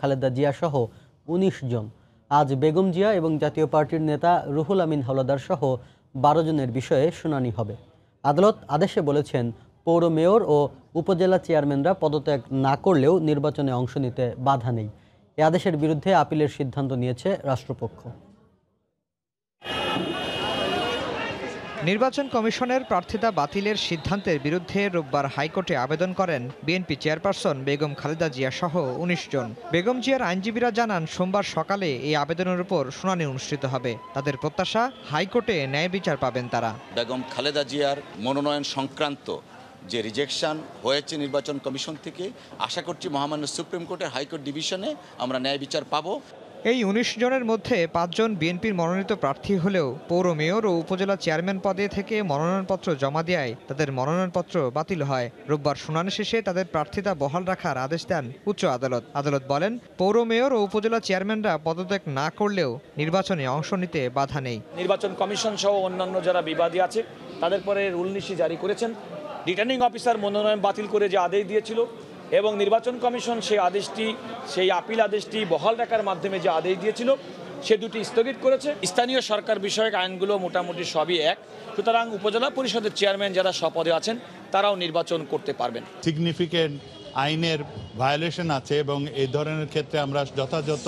খালেদা জিয়া সহ উনিশ জন। আজ বেগম জিয়া এবং জাতীয় পার্টির নেতা রুহুল আমিন হাওলাদার সহ বারো জনের বিষয়ে শুনানি হবে। আদালত আদেশে বলেছেন, পৌর মেয়র ও উপজেলা চেয়ারম্যানরা পদত্যাগ না করলেও নির্বাচনে অংশ নিতে বাধা নেই। এ আদেশের বিরুদ্ধে আপিলের সিদ্ধান্ত নিয়েছে রাষ্ট্রপক্ষ। নির্বাচন কমিশনের প্রার্থিতা বাতিলের সিদ্ধান্তের বিরুদ্ধে রোববার হাইকোর্টে আবেদন করেন বিএনপি চেয়ারপারসন বেগম খালেদা জিয়া সহ উনিশ জন। বেগম জিয়ার আইনজীবীরা জানান, সোমবার সকালে এই আবেদনের উপর শুনানি অনুষ্ঠিত হবে। তাদের প্রত্যাশা, হাইকোর্টে ন্যায় বিচার পাবেন তারা। বেগম খালেদা জিয়ার মনোনয়ন সংক্রান্ত যে রিজেকশন হয়েছে নির্বাচন কমিশন থেকে, আশা করছি মহামান্য সুপ্রিম কোর্টের হাইকোর্ট ডিভিশনে আমরা ন্যায় বিচার পাবো। এই উনিশ জনের মধ্যে পাঁচজন বিএনপির মনোনীত প্রার্থী হলেও পৌর মেয়র ও উপজেলা চেয়ারম্যান পদে থেকে মনোনয়নপত্র জমা দেওয়ায় তাদের মনোনয়নপত্র বাতিল হয়। রোববার শুনানি শেষে তাদের প্রার্থিতা বহাল রাখার আদেশ দেন উচ্চ আদালত। আদালত বলেন, পৌর মেয়র ও উপজেলা চেয়ারম্যানরা পদত্যাগ না করলেও নির্বাচনে অংশ নিতে বাধা নেই। নির্বাচন কমিশন সহ অন্যান্য যারা বিবাদী আছে, তাদের পরে রুল নিশি জারি করেছেন। রিটার্নিং অফিসার মনোনয়ন বাতিল করে যে আদেশ দিয়েছিল এবং নির্বাচন কমিশন সেই আদেশটি, সেই আপিল আদেশটি বহাল রাখার মাধ্যমে যে আদেশ দিয়েছিল, সে দুটি স্থগিত করেছে। স্থানীয় সরকার বিষয়ক আইনগুলো মোটামুটি সবই এক। সুতরাং উপজেলা পরিষদের চেয়ারম্যান যারা স্বপদে আছেন, তারাও নির্বাচন করতে পারবেন। সিগনিফিকেন্ট আইনের ভায়োলেশন আছে এবং এই ধরনের ক্ষেত্রে আমরা যথাযথ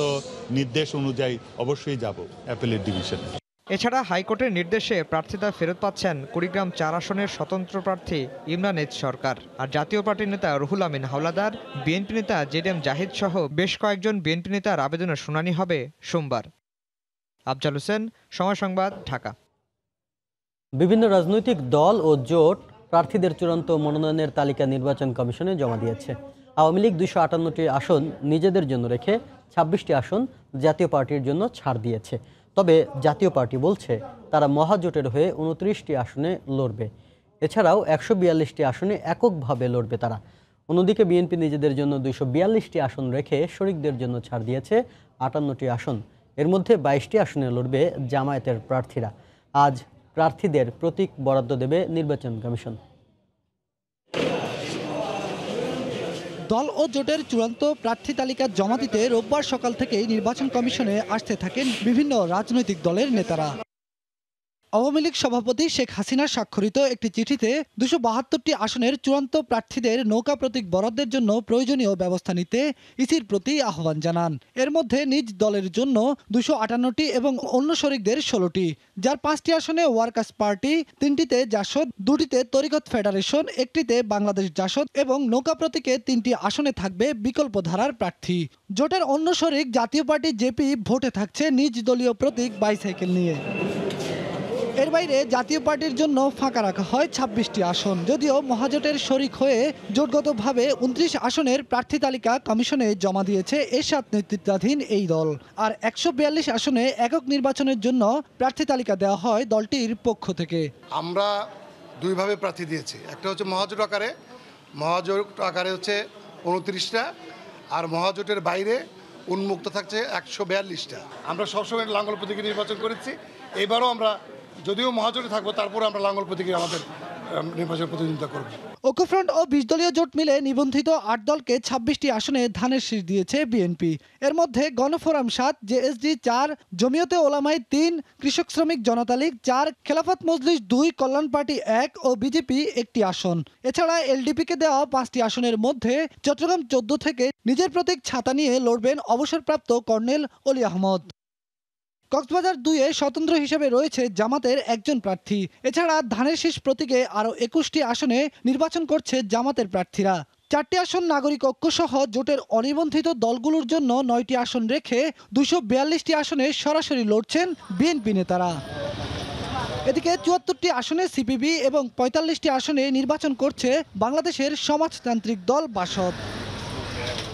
নির্দেশ অনুযায়ী অবশ্যই যাব অ্যাপেলের ডিভিশনে এছাড়া হাইকোর্টের নির্দেশে প্রার্থিতা ফেরত পাচ্ছেন কুড়িগ্রাম চার আসনের স্বতন্ত্র প্রার্থী ইমরান এজ সরকার আর জাতীয় পার্টির নেতা রুহুল আমিন হাওলাদার, বিএনপি নেতা জেড এম জাহিদ সহ বেশ কয়েকজন বিএনপি নেতার আবেদনের শুনানি হবে সোমবার। আফজাল হোসেন, সময় সংবাদ, ঢাকা। বিভিন্ন রাজনৈতিক দল ও জোট প্রার্থীদের চূড়ান্ত মনোনয়নের তালিকা নির্বাচন কমিশনে জমা দিয়েছে। আওয়ামী লীগ দুইশো আটান্নটি আসন নিজেদের জন্য রেখে ছাব্বিশটি আসন জাতীয় পার্টির জন্য ছাড় দিয়েছে। তবে জাতীয় পার্টি বলছে তারা মহাজোটের হয়ে উনত্রিশটি আসনে লড়বে। এছাড়াও একশো বিয়াল্লিশটি আসনে এককভাবে লড়বে তারা। অন্যদিকে বিএনপি নিজেদের জন্য দুইশো বিয়াল্লিশটি আসন রেখে শরিকদের জন্য ছাড় দিয়েছে আটান্নটি আসন। এর মধ্যে বাইশটি আসনে লড়বে জামায়াতের প্রার্থীরা। আজ প্রার্থীদের প্রতীক বরাদ্দ দেবে নির্বাচন কমিশন। দল ও জোটের চূড়ান্ত প্রার্থী তালিকা জমা দিতে রোববার সকাল থেকেই নির্বাচন কমিশনে আসতে থাকেন বিভিন্ন রাজনৈতিক দলের নেতারা। আওয়ামী লীগ সভাপতি শেখ হাসিনা স্বাক্ষরিত একটি চিঠিতে দুশো বাহাত্তরটি আসনের চূড়ান্ত প্রার্থীদের নৌকা প্রতীক বরাদ্দের জন্য প্রয়োজনীয় ব্যবস্থা নিতে ইসির প্রতি আহ্বান জানান। এর মধ্যে নিজ দলের জন্য দুশো আটান্নটি এবং অন্য শরিকদের ষোলোটি। যার পাঁচটি আসনে ওয়ার্কার্স পার্টি, তিনটিতে জাসদ, দুটিতে তরিকত ফেডারেশন, একটিতে বাংলাদেশ জাসদ এবং নৌকা প্রতীকে তিনটি আসনে থাকবে বিকল্প ধারার প্রার্থী। জোটের অন্য শরিক জাতীয় পার্টি জেপি ভোটে থাকছে নিজ দলীয় প্রতীক বাইসাইকেল নিয়ে। এর বাইরে জাতীয় পার্টির জন্য ফাঁকা রাখা হয় ছাব্বিশটি আসন। যদিও মহাজোটের শরিক হয়ে জোটগতভাবে উনত্রিশ আসনের প্রার্থী তালিকা কমিশনে জমা দিয়েছে এরশাদ নেতৃত্বাধীন এই দল। আর একশো বিয়াল্লিশ আসনে একক নির্বাচনের জন্য প্রার্থী তালিকা দেওয়া হয় দলটির পক্ষ থেকে। আমরা দুইভাবে প্রার্থী দিয়েছি। একটা হচ্ছে মহাজোট আকারে মহাজোট আকারে হচ্ছে উনত্রিশটা, আর মহাজোটের বাইরে উন্মুক্ত থাকছে একশো বিয়াল্লিশটা। আমরা সবসময় লাঙ্গল প্রতীকে নির্বাচন করেছি। এবারও আমরা যদিও মহাজোটে থাকব, তারপরে আমরা লাঙ্গল প্রতীকে আমাদের নির্বাচন প্রতিদ্বন্দ্বিতা করব। ঐক্যফ্রন্ট ও বিশ দলীয় জোট মিলে নিবন্ধিত আট দলকে ছাব্বিশটি আসনে ধানের শীষ দিয়েছে বিএনপি। এর মধ্যে গণফোরাম সাত, জেএসডি চার, জমিয়তে ওলামাই তিন, কৃষক শ্রমিক জনতা লীগ চার, খেলাফত মজলিস দুই, কল্যাণ পার্টি এক ও বিজেপি একটি আসন। এছাড়া এলডিপিকে দেওয়া পাঁচটি আসনের মধ্যে চট্টগ্রাম চোদ্দ থেকে নিজের প্রতীক ছাতা নিয়ে লড়বেন অবসরপ্রাপ্ত কর্নেল অলি আহমদ। কক্সবাজার দুইয়ে স্বতন্ত্র হিসেবে রয়েছে জামাতের একজন প্রার্থী। এছাড়া ধানের শীষ প্রতীকে আরও একুশটি আসনে নির্বাচন করছে জামাতের প্রার্থীরা। চারটি আসন নাগরিক ঐক্য সহ জোটের অনিবন্ধিত দলগুলোর জন্য নয়টি আসন রেখে দুশো বিয়াল্লিশটি আসনে সরাসরি লড়ছেন বিএনপি নেতারা। এদিকে চুয়াত্তরটি আসনে সিপিবি এবং পঁয়তাল্লিশটি আসনে নির্বাচন করছে বাংলাদেশের সমাজতান্ত্রিক দল বাসদ।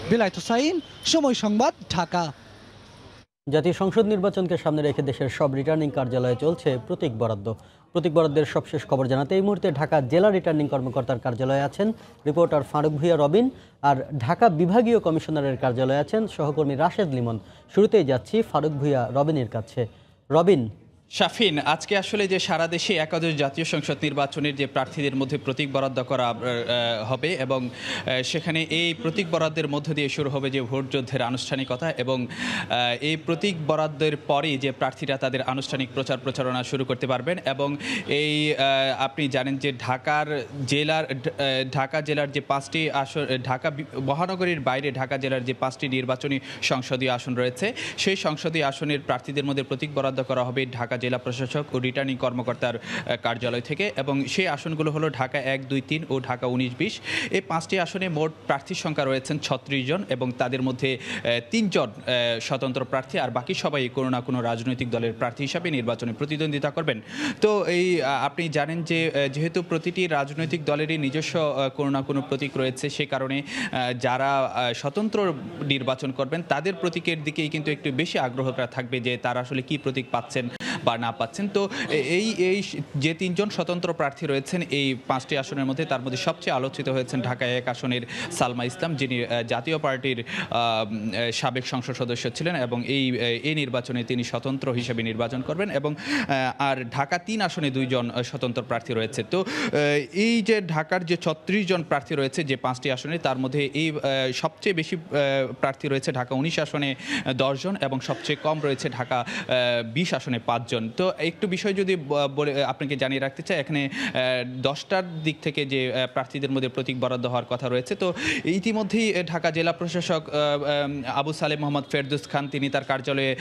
বিলায়ত সাইন সময় সংবাদ, ঢাকা। জাতীয় সংসদ নির্বাচনকে সামনে রেখে দেশের সব রিটার্নিং কার্যালয়ে চলছে প্রতীক বরাদ্দ। প্রতীক বরাদ্দের সবশেষ খবর জানাতে এই মুহূর্তে ঢাকা জেলা রিটার্নিং কর্মকর্তার কার্যালয়ে আছেন রিপোর্টার ফারুক ভুইয়া রবিন আর ঢাকা বিভাগীয় কমিশনারের কার্যালয়ে আছেন সহকর্মী রাশেদ লিমন। শুরুতেই যাচ্ছি ফারুক ভুইয়া রবিনের কাছে। রবিন শাফিন, আজকে আসলে যে সারা দেশে একাদশ জাতীয় সংসদ নির্বাচনের যে প্রার্থীদের মধ্যে প্রতীক বরাদ্দ করা হবে এবং সেখানে এই প্রতীক বরাদ্দের মধ্য দিয়ে শুরু হবে যে ভোট যুদ্ধের আনুষ্ঠানিকতা এবং এই প্রতীক বরাদ্দের পরেই যে প্রার্থীরা তাদের আনুষ্ঠানিক প্রচার প্রচারণা শুরু করতে পারবেন এবং এই আপনি জানেন যে ঢাকার জেলার ঢাকা জেলার যে পাঁচটি আসন, ঢাকা মহানগরীর বাইরে ঢাকা জেলার যে পাঁচটি নির্বাচনী সংসদীয় আসন রয়েছে, সেই সংসদীয় আসনের প্রার্থীদের মধ্যে প্রতীক বরাদ্দ করা হবে ঢাকা জেলা প্রশাসক ও রিটার্নিং কর্মকর্তার কার্যালয় থেকে এবং সেই আসনগুলো হলো ঢাকা এক, দুই, তিন ও ঢাকা উনিশ, বিশ। এই পাঁচটি আসনে মোট প্রার্থীর সংখ্যা রয়েছেন ছত্রিশ জন এবং তাদের মধ্যে তিনজন স্বতন্ত্র প্রার্থী আর বাকি সবাই কোনো না কোনো রাজনৈতিক দলের প্রার্থী হিসাবে নির্বাচনে প্রতিদ্বন্দ্বিতা করবেন। তো এই আপনি জানেন যে যেহেতু প্রতিটি রাজনৈতিক দলেরই নিজস্ব কোনো না কোনো প্রতীক রয়েছে, সে কারণে যারা স্বতন্ত্র নির্বাচন করবেন তাদের প্রতীকের দিকেই কিন্তু একটু বেশি আগ্রহটা থাকবে যে তারা আসলে কি প্রতীক পাচ্ছেন। বা না পাচ্ছেন। তো এই এই যে তিনজন স্বতন্ত্র প্রার্থী রয়েছেন, এই পাঁচটি আসনের মধ্যে তার মধ্যে সবচেয়ে আলোচিত হয়েছেন ঢাকা এক আসনের সালমা ইসলাম, যিনি জাতীয় পার্টির সাবেক সংসদ সদস্য ছিলেন এবং এই এই নির্বাচনে তিনি স্বতন্ত্র হিসেবে নির্বাচন করবেন এবং আর ঢাকা তিন আসনে দুইজন স্বতন্ত্র প্রার্থী রয়েছে। তো এই যে ঢাকার যে ছত্রিশ জন প্রার্থী রয়েছে যে পাঁচটি আসনে, তার মধ্যে এই সবচেয়ে বেশি প্রার্থী রয়েছে ঢাকা উনিশ আসনে দশজন এবং সবচেয়ে কম রয়েছে ঢাকা বিশ আসনে পাঁচজন তো একটু বিষয় যদি বলে আপনাকে জানিয়ে রাখতে চাই, এখানে দশটার দিক থেকে যে প্রার্থীদের মধ্যে প্রতীক বরাদ্দ হওয়ার কথা রয়েছে, তো ইতিমধ্যেই ঢাকা জেলা প্রশাসক আবু সালেম মোহাম্মদ ফেরদুস খান, তিনি তার কার্যালয়ে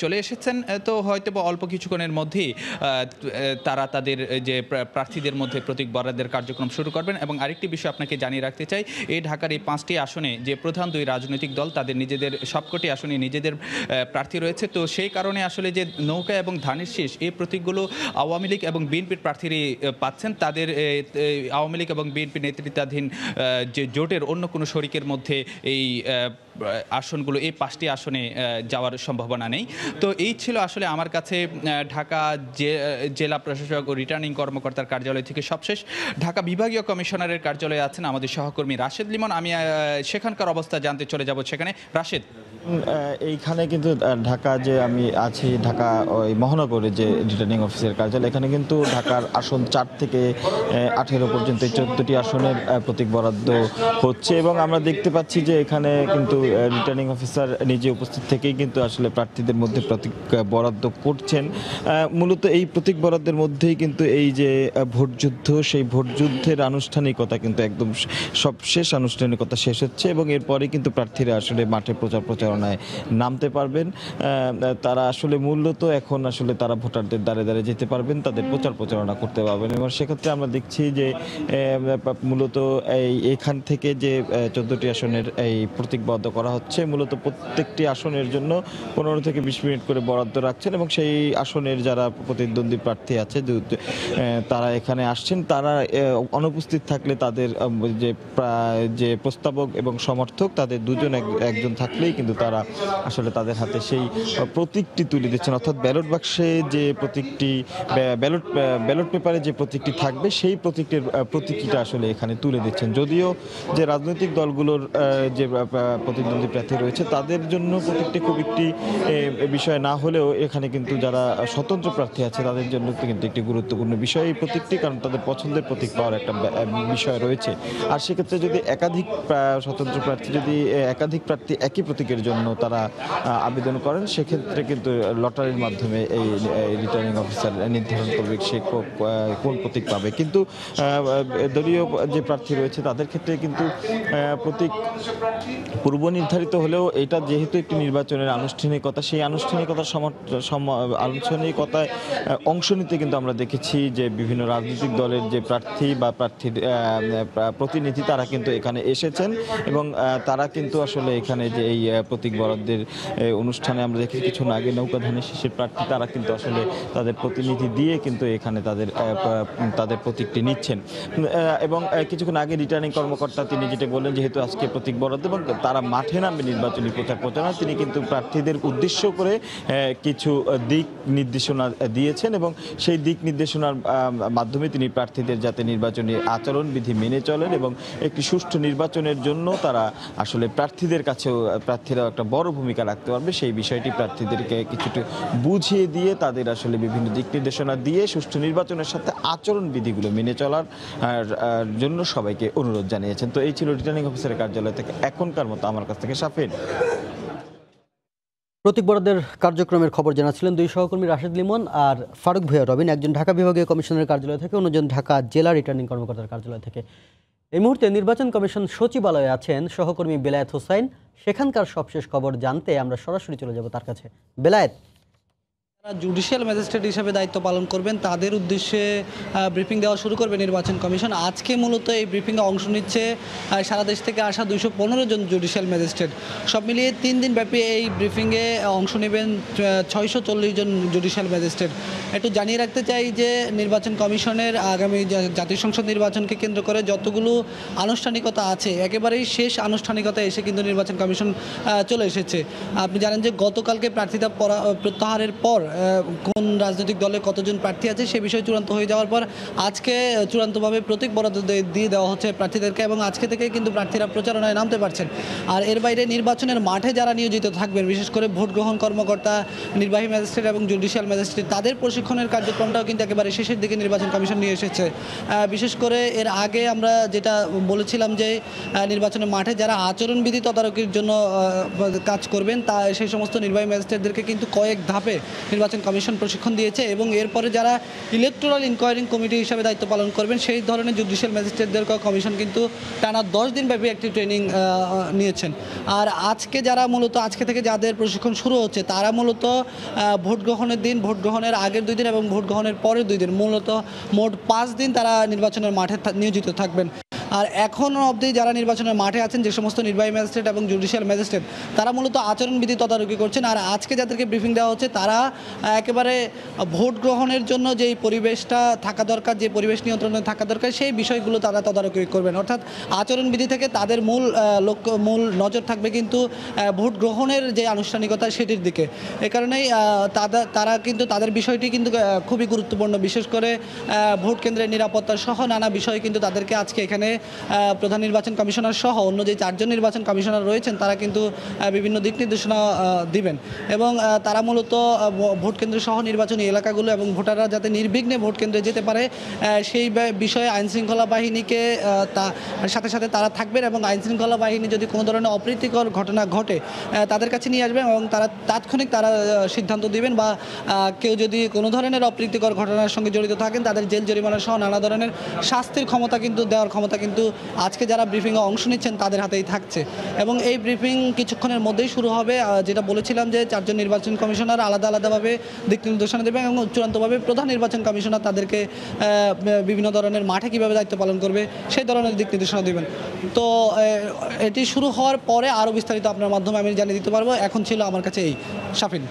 চলে এসেছেন। তো হয়তো অল্প কিছুক্ষণের মধ্যেই তারা তাদের যে প্রার্থীদের মধ্যে প্রতীক বরাদ্দের কার্যক্রম শুরু করবেন। এবং আরেকটি বিষয় আপনাকে জানিয়ে রাখতে চাই এই ঢাকার এই পাঁচটি আসনে যে প্রধান দুই রাজনৈতিক দল, তাদের নিজেদের সবকটি আসনে নিজেদের প্রার্থী রয়েছে। তো সেই কারণে আসলে যে নৌকা এবং ধানের শীষ, এই প্রতীকগুলো আওয়ামী লীগ এবং বিএনপির প্রার্থীরই পাচ্ছেন। তাদের আওয়ামী লীগ এবং বিএনপি নেতৃত্বাধীন যে জোটের অন্য কোনো শরিকের মধ্যে এই আসনগুলো, এই পাঁচটি আসনে যাওয়ার সম্ভাবনা নেই। তো এই ছিল আসলে আমার কাছে ঢাকা জেলা প্রশাসক ও রিটার্নিং কর্মকর্তার কার্যালয় থেকে সবশেষ। ঢাকা বিভাগীয় কমিশনারের কার্যালয়ে আছেন আমাদের সহকর্মী রাশেদ লিমন। আমি সেখানকার অবস্থা জানতে চলে যাব সেখানে। রাশেদ। এইখানে কিন্তু ঢাকা যে আমি আছি, ঢাকা ওই মহানগরে যে রিটার্নিং অফিসের কার্যালয়, এখানে কিন্তু ঢাকার আসন চার থেকে আঠেরো পর্যন্ত চোদ্দটি আসনের প্রতীক বরাদ্দ হচ্ছে এবং আমরা দেখতে পাচ্ছি যে এখানে কিন্তু রিটার্নিং অফিসার নিজে উপস্থিত থেকেই কিন্তু আসলে প্রার্থীদের মধ্যে প্রতীক বরাদ্দ করছেন। মূলত এই প্রতীক বরাদ্দের মধ্যেই কিন্তু এই যে ভোটযুদ্ধ সেই ভোটযুদ্ধের আনুষ্ঠানিকতা কিন্তু একদম সব শেষ আনুষ্ঠানিকতা শেষ হচ্ছে এবং এরপরে কিন্তু প্রার্থীরা আসলে মাঠে প্রচার প্রচার প্রচারণায় নামতে পারবেন। তারা আসলে মূলত এখন আসলে তারা ভোটারদের দ্বারে দ্বারে যেতে পারবেন, তাদের প্রচার প্রচারণা করতে পারবেন। এবং সেক্ষেত্রে আমরা দেখছি যে মূলত এই এখান থেকে যে চোদ্দটি আসনের এই প্রতীকবদ্ধ করা হচ্ছে, মূলত প্রত্যেকটি আসনের জন্য পনেরো থেকে বিশ মিনিট করে বরাদ্দ রাখছেন এবং সেই আসনের যারা প্রতিদ্বন্দ্বী প্রার্থী আছে তারা এখানে আসছেন। তারা অনুপস্থিত থাকলে তাদের যে যে প্রস্তাবক এবং সমর্থক, তাদের দুজন এক- একজন থাকলেই কিন্তু তারা আসলে তাদের হাতে সেই প্রতীকটি তুলে দিচ্ছেন। অর্থাৎ ব্যালট বাক্সে যে প্রতীকটি ব্যালট ব্যালট পেপারে যে প্রতীকটি থাকবে সেই প্রতীকটির আহ, প্রতীকীটা আসলে এখানে তুলে দিচ্ছেন। যদিও যে রাজনৈতিক দলগুলোর যে প্রতিদ্বন্দ্বী প্রার্থী রয়েছে তাদের জন্য প্রতীকটি খুব একটি বিষয় না হলেও এখানে কিন্তু যারা স্বতন্ত্র প্রার্থী আছে তাদের জন্য কিন্তু একটি গুরুত্বপূর্ণ বিষয় এই প্রতীকটি কারণ তাদের পছন্দের প্রতীক পাওয়ার একটা বিষয় রয়েছে। আর সেক্ষেত্রে যদি একাধিক স্বতন্ত্র প্রার্থী যদি একাধিক প্রার্থী একই প্রতীকের জন্য তারা আবেদন করেন। সেক্ষেত্রে কিন্তু লটারির মাধ্যমে এই রিটার্নিং অফিসার নির্ধারণ করবে সে কোন প্রতীক পাবে। কিন্তু দলীয় যে প্রার্থী রয়েছে, তাদের ক্ষেত্রে কিন্তু প্রতীক পূর্ব নির্ধারিত হলেও এটা যেহেতু একটি নির্বাচনের আনুষ্ঠানিকতা, সেই আনুষ্ঠানিকতার আনুষ্ঠানিকতায় অংশ নিতে কিন্তু আমরা দেখেছি যে বিভিন্ন রাজনৈতিক দলের যে প্রার্থী বা প্রার্থীর প্রতিনিধি, তারা কিন্তু এখানে এসেছেন এবং তারা কিন্তু আসলে এখানে যে এই প্রতীক বরাদ্দের অনুষ্ঠানে আমরা দেখেছি কিছুক্ষণ আগে নৌকা ধানের প্রার্থী তারা কিন্তু আসলে তাদের প্রতিনিধি দিয়ে কিন্তু এখানে তাদের তাদের প্রতীকটি নিচ্ছেন। এবং কিছুক্ষণ আগে রিটার্নিং কর্মকর্তা তিনি যেটা বললেন যেহেতু আজকে প্রতীক বরাদ্দ এবং তারা মাঠে নামবে নির্বাচনী প্রচার প্রচারণা তিনি কিন্তু প্রার্থীদের উদ্দেশ্য করে কিছু দিক নির্দেশনা দিয়েছেন এবং সেই দিক নির্দেশনার মাধ্যমে তিনি প্রার্থীদের যাতে নির্বাচনী আচরণবিধি মেনে চলেন এবং একটি সুষ্ঠু নির্বাচনের জন্য তারা আসলে প্রার্থীদের কাছেও আহ, প্রার্থীরাও একটা বড় ভূমিকা রাখতে পারবে, সেই বিষয়টি প্রার্থীদেরকে কিছুটা বুঝিয়ে দিয়ে তাদের আসলে বিভিন্ন দিক নির্দেশনা দিয়ে সুষ্ঠু নির্বাচনের সাথে আচরণবিধিগুলো মেনে চলার জন্য সবাইকে অনুরোধ জানিয়েছেন। তো এই ছিল রিটার্নিং অফিসারের কার্যালয় থেকে এখনকার মতো আমার কাছ থেকে সাফিন প্রতীক বরাদ্দের কার্যক্রমের খবর জানাচ্ছিলেন দুই সহকর্মী রাশেদ লিমন আর ফারুক ভূয়া রবিন, একজন ঢাকা বিভাগীয় কমিশনের কার্যালয় থেকে অন্যজন ঢাকা জেলা রিটার্নিং কর্মকর্তার কার্যালয় থেকে। এই মুহূর্তে নির্বাচন কমিশন সচিবালয়ে আছেন সহকর্মী বেলায়েত হোসাইন। সেখানকার সবশেষ খবর জানতে আমরা সরাসরি চলে যাব তার কাছে। বেলায়েত জুডিশিয়াল ম্যাজিস্ট্রেট হিসেবে দায়িত্ব পালন করবেন, তাদের উদ্দেশ্যে ব্রিফিং দেওয়া শুরু করবে নির্বাচন কমিশন। আজকে মূলত এই ব্রিফিংয়ে অংশ নিচ্ছে সারা দেশ থেকে আসা দুইশো পনেরো জন জুডিশিয়াল ম্যাজিস্ট্রেট সব মিলিয়ে তিন দিন ব্যাপী এই ব্রিফিংয়ে অংশ নেবেন ছয়শো চল্লিশ জন জুডিশিয়াল ম্যাজিস্ট্রেট একটু জানিয়ে রাখতে চাই যে, নির্বাচন কমিশনের আগামী জাতীয় সংসদ নির্বাচনকে কেন্দ্র করে যতগুলো আনুষ্ঠানিকতা আছে, একেবারেই শেষ আনুষ্ঠানিকতা এসে কিন্তু নির্বাচন কমিশন চলে এসেছে। আপনি জানেন যে গতকালকে প্রার্থিতা পরা- প্রত্যাহারের পর কোন রাজনৈতিক দলে কতজন প্রার্থী আছে সে বিষয়ে চূড়ান্ত হয়ে যাওয়ার পর আজকে চূড়ান্তভাবে প্রতীক বরাদ্দ দিয়ে- দেওয়া হচ্ছে প্রার্থীদেরকে এবং আজকে থেকে কিন্তু প্রার্থীরা প্রচারণায় নামতে পারছেন। আর এর বাইরে নির্বাচনের মাঠে যারা নিয়োজিত থাকবেন, বিশেষ করে ভোট গ্রহণ কর্মকর্তা, নির্বাহী ম্যাজিস্ট্রেট এবং জুডিশিয়াল ম্যাজিস্ট্রেট, তাদের প্রশিক্ষণের কার্যক্রমটাও কিন্তু একেবারে শেষের দিকে নির্বাচন কমিশন নিয়ে এসেছে। বিশেষ করে এর আগে আমরা যেটা বলেছিলাম যে নির্বাচনের মাঠে যারা আচরণবিধি তদারকির জন্য কাজ করবেন, তা, সেই সমস্ত নির্বাহী ম্যাজিস্ট্রেটদেরকে কিন্তু কয়েক ধাপে নির্বাচন কমিশন প্রশিক্ষণ দিয়েছে এবং এরপরে যারা ইলেকট্রাল ইনকোয়ারিং কমিটি হিসাবে দায়িত্ব পালন করবেন, সেই ধরনের জুডিশিয়াল ম্যাজিস্ট্রেটদেরকেও কমিশন কিন্তু টানা দশ দিন ব্যাপী একটি ট্রেনিং নিয়েছেন। আর আজকে যারা মূলত, আজকে থেকে যাদের প্রশিক্ষণ শুরু হচ্ছে, তারা মূলত ভোট গ্রহণের দিন, ভোট গ্রহণের আগের দুই দিন এবং ভোট গ্রহণের পরের দুই দিন, মূলত মোট পাঁচ দিন তারা নির্বাচনের মাঠে নিয়োজিত থাকবেন। আর এখনও অবধি যারা নির্বাচনের মাঠে আছেন, যে সমস্ত নির্বাহী ম্যাজিস্ট্রেট এবং জুডিশিয়াল ম্যাজিস্ট্রেট, তারা মূলত আচরণবিধি তদারকি করছেন। আর আজকে যাদেরকে ব্রিফিং দেওয়া হচ্ছে, তারা একেবারে ভোট গ্রহণের জন্য যেই পরিবেশটা থাকা দরকার, যে পরিবেশ নিয়ন্ত্রণে থাকা দরকার, সেই বিষয়গুলো তারা তদারকি করবেন। অর্থাৎ আচরণবিধি থেকে তাদের মূল লক্ষ্য মূল নজর থাকবে কিন্তু ভোট গ্রহণের যে আনুষ্ঠানিকতা সেটির দিকে। এ কারণেই তারা কিন্তু, তাদের বিষয়টি কিন্তু খুবই গুরুত্বপূর্ণ। বিশেষ করে ভোট কেন্দ্রের নিরাপত্তা সহ নানা বিষয় কিন্তু তাদেরকে আজকে এখানে প্রধান নির্বাচন কমিশনার সহ অন্য যে চারজন নির্বাচন কমিশনার রয়েছেন তারা কিন্তু বিভিন্ন দিক নির্দেশনা দিবেন। এবং তারা মূলত ভোট কেন্দ্র সহ নির্বাচনী এলাকাগুলো এবং ভোটাররা যাতে নির্বিঘ্নে ভোট কেন্দ্রে যেতে পারে সেই বিষয়ে আইনশৃঙ্খলা বাহিনীকে আহ, তা সাথে সাথে তারা থাকবেন এবং আইনশৃঙ্খলা বাহিনী যদি কোনো ধরনের অপ্রীতিকর ঘটনা ঘটে তাদের কাছে নিয়ে আসবেন এবং তারা তাৎক্ষণিক তারা সিদ্ধান্ত দিবেন বা কেউ যদি কোনো ধরনের অপ্রীতিকর ঘটনার সঙ্গে জড়িত থাকেন তাদের জেল জরিমানা সহ নানা ধরনের শাস্তির ক্ষমতা কিন্তু দেওয়ার ক্ষমতা কিন্তু আজকে যারা ব্রিফিংয়ে অংশ নিচ্ছেন তাদের হাতেই থাকছে। এবং এই ব্রিফিং কিছুক্ষণের মধ্যেই শুরু হবে যেটা বলেছিলাম যে চারজন নির্বাচন কমিশনার আলাদা আলাদাভাবে দিক নির্দেশনা দেবেন এবং চূড়ান্তভাবে প্রধান নির্বাচন কমিশনার তাদেরকে বিভিন্ন ধরনের মাঠে কীভাবে দায়িত্ব পালন করবে সেই ধরনের দিক নির্দেশনা দেবেন। তো এটি শুরু হওয়ার পরে আরও বিস্তারিত আপনার মাধ্যমে আমি জানিয়ে দিতে পারব। এখন ছিল আমার কাছে এই। শাফিন।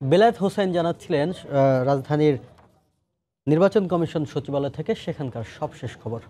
বেলায়েত হোসেন জানাচ্ছিলেন রাজধানীর নির্বাচন কমিশন সচিবালয় থেকে সেখানকার সবশেষ খবর।